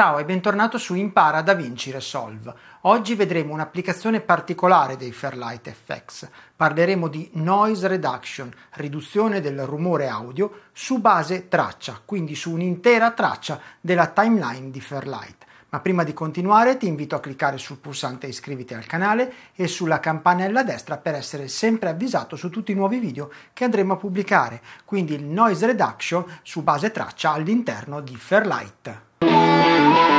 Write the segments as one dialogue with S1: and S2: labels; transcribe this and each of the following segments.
S1: Ciao e bentornato su Impara da Vinci Resolve. Oggi vedremo un'applicazione particolare dei Fairlight FX. Parleremo di noise reduction, riduzione del rumore audio su base traccia, quindi su un'intera traccia della timeline di Fairlight. Ma prima di continuare ti invito a cliccare sul pulsante iscriviti al canale e sulla campanella a destra per essere sempre avvisato su tutti i nuovi video che andremo a pubblicare, quindi il noise reduction su base traccia all'interno di Fairlight.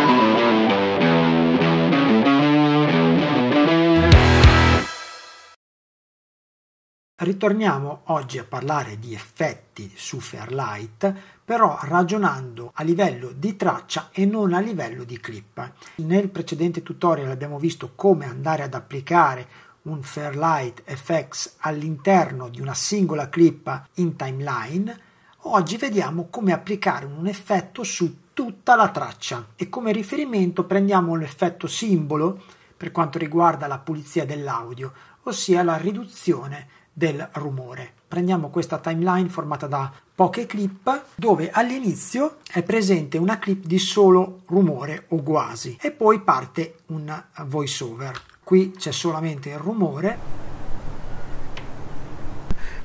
S1: Ritorniamo oggi a parlare di effetti su Fairlight, però ragionando a livello di traccia e non a livello di clip. Nel precedente tutorial abbiamo visto come andare ad applicare un Fairlight FX all'interno di una singola clip in timeline. Oggi vediamo come applicare un effetto su tutta la traccia e come riferimento prendiamo l'effetto simbolo per quanto riguarda la pulizia dell'audio, ossia la riduzione del rumore. Prendiamo questa timeline formata da poche clip dove all'inizio è presente una clip di solo rumore o quasi e poi parte un voice over. Qui c'è solamente il rumore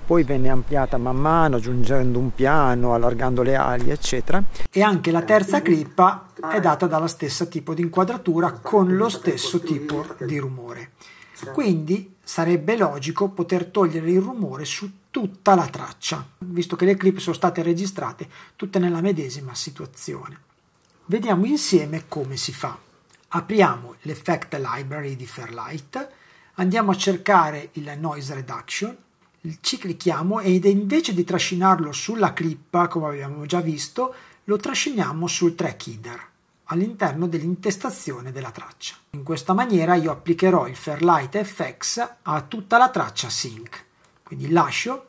S1: poi venne ampliata man mano aggiungendo un piano, allargando le ali, eccetera. E anche la terza clip è data dalla stessa tipo di inquadratura con lo stesso tipo di rumore. Quindi sarebbe logico poter togliere il rumore su tutta la traccia, visto che le clip sono state registrate tutte nella medesima situazione. Vediamo insieme come si fa. Apriamo l'Effect Library di Fairlight, andiamo a cercare il Noise Reduction, ci clicchiamo ed invece di trascinarlo sulla clip, come abbiamo già visto, lo trasciniamo sul track header all'interno dell'intestazione della traccia. In questa maniera io applicherò il Fairlight FX a tutta la traccia sync. Quindi lascio,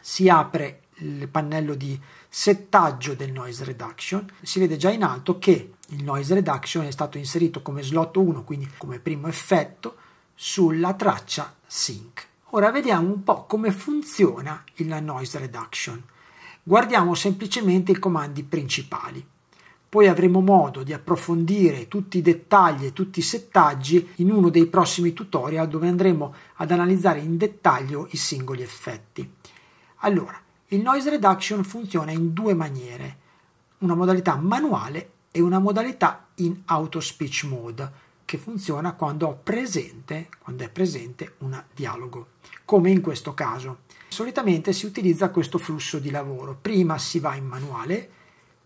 S1: si apre il pannello di settaggio del noise reduction, si vede già in alto che il noise reduction è stato inserito come slot 1, quindi come primo effetto, sulla traccia sync. Ora vediamo un po' come funziona il noise reduction. Guardiamo semplicemente i comandi principali. Poi avremo modo di approfondire tutti i dettagli e tutti i settaggi in uno dei prossimi tutorial dove andremo ad analizzare in dettaglio i singoli effetti. Allora, il noise reduction funziona in due maniere, una modalità manuale e una modalità in auto speech mode, che funziona quando presente, quando è presente un dialogo, come in questo caso. Solitamente si utilizza questo flusso di lavoro. Prima si va in manuale,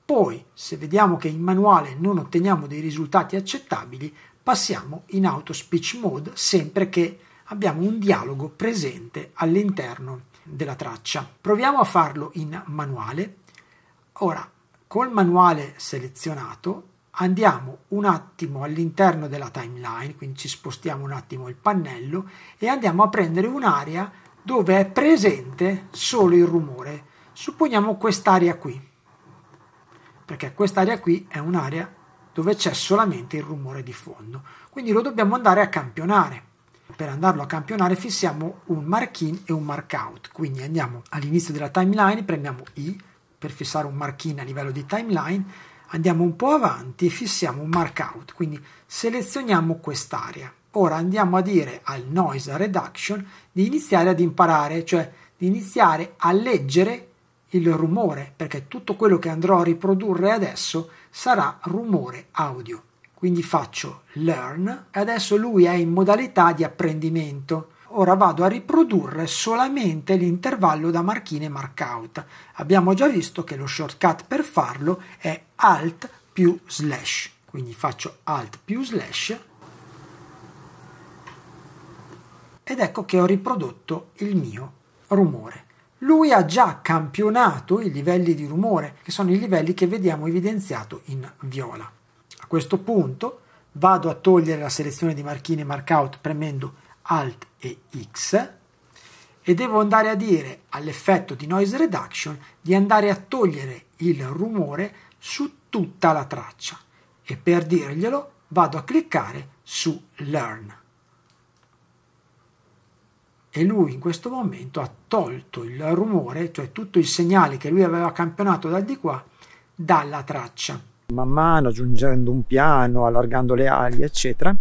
S1: poi, se vediamo che in manuale non otteniamo dei risultati accettabili, passiamo in auto speech mode sempre che abbiamo un dialogo presente all'interno della traccia. Proviamo a farlo in manuale. Ora, col manuale selezionato, andiamo un attimo all'interno della timeline, quindi ci spostiamo un attimo il pannello e andiamo a prendere un'area dove è presente solo il rumore. Supponiamo quest'area qui perché quest'area qui è un'area dove c'è solamente il rumore di fondo. Quindi lo dobbiamo andare a campionare. Per andarlo a campionare fissiamo un mark in e un mark out. Quindi andiamo all'inizio della timeline, premiamo I per fissare un mark in a livello di timeline, andiamo un po' avanti e fissiamo un mark out. Quindi selezioniamo quest'area. Ora andiamo a dire al noise reduction di iniziare ad imparare, cioè di iniziare a leggere il rumore, perché tutto quello che andrò a riprodurre adesso sarà rumore audio. Quindi faccio learn e adesso lui è in modalità di apprendimento. Ora vado a riprodurre solamente l'intervallo da marchine markout. Abbiamo già visto che lo shortcut per farlo è alt più slash. Quindi faccio alt più slash ed ecco che ho riprodotto il mio rumore lui ha già campionato i livelli di rumore, che sono i livelli che vediamo evidenziato in viola. A questo punto vado a togliere la selezione di marchine markout premendo Alt e X e devo andare a dire all'effetto di noise reduction di andare a togliere il rumore su tutta la traccia e per dirglielo vado a cliccare su Learn e lui in questo momento ha tolto il rumore, cioè tutto il segnale che lui aveva campionato dal di qua, dalla traccia. Man mano aggiungendo un piano, allargando le ali, eccetera,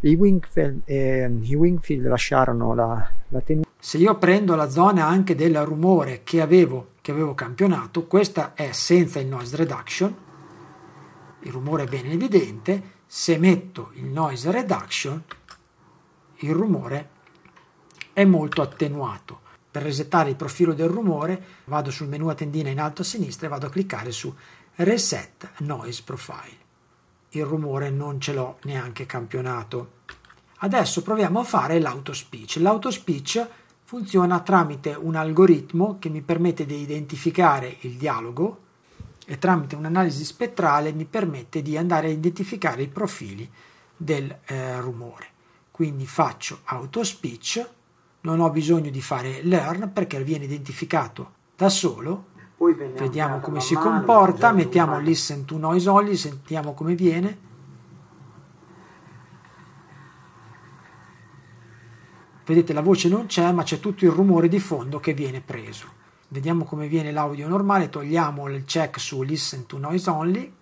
S1: i Wingfield, eh, i Wingfield lasciarono la, la tenuta. Se io prendo la zona anche del rumore che avevo, che avevo campionato, questa è senza il noise reduction, il rumore è ben evidente, se metto il noise reduction, il rumore è molto attenuato. Per resettare il profilo del rumore vado sul menu a tendina in alto a sinistra e vado a cliccare su Reset Noise Profile il rumore non ce l'ho neanche campionato. Adesso proviamo a fare l'autospeech. L'autospeech funziona tramite un algoritmo che mi permette di identificare il dialogo e tramite un'analisi spettrale mi permette di andare a identificare i profili del eh, rumore. Quindi faccio autospeech, non ho bisogno di fare learn perché viene identificato da solo vediamo come si comporta, mettiamo listen to noise only, sentiamo come viene. Vedete la voce non c'è ma c'è tutto il rumore di fondo che viene preso. Vediamo come viene l'audio normale, togliamo il check su listen to noise only.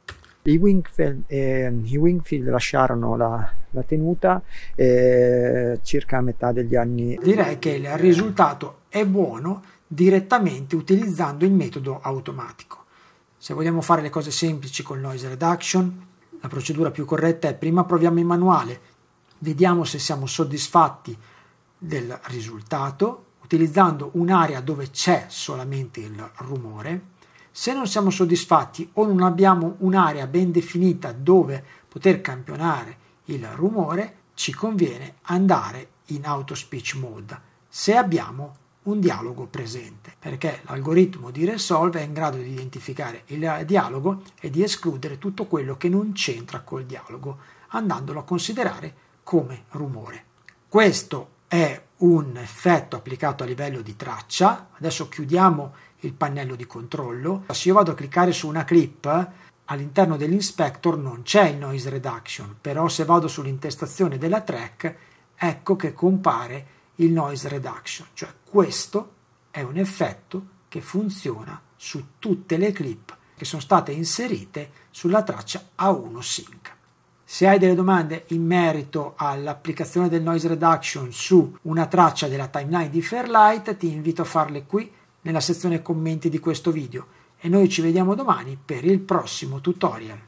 S1: I Wingfield, eh, i Wingfield lasciarono la, la tenuta eh, circa a metà degli anni. Direi che il risultato è buono direttamente utilizzando il metodo automatico. Se vogliamo fare le cose semplici con noise reduction, la procedura più corretta è prima proviamo il manuale, vediamo se siamo soddisfatti del risultato, utilizzando un'area dove c'è solamente il rumore. Se non siamo soddisfatti o non abbiamo un'area ben definita dove poter campionare il rumore, ci conviene andare in auto speech mode se abbiamo un dialogo presente, perché l'algoritmo di Resolve è in grado di identificare il dialogo e di escludere tutto quello che non c'entra col dialogo, andandolo a considerare come rumore. Questo è un effetto applicato a livello di traccia. Adesso chiudiamo il pannello di controllo. Se io vado a cliccare su una clip, all'interno dell'inspector non c'è il noise reduction, però se vado sull'intestazione della track, ecco che compare il noise reduction, cioè questo è un effetto che funziona su tutte le clip che sono state inserite sulla traccia A1 Sync. Se hai delle domande in merito all'applicazione del noise reduction su una traccia della timeline di Fairlight, ti invito a farle qui nella sezione commenti di questo video e noi ci vediamo domani per il prossimo tutorial.